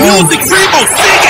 music, Primo, sing it.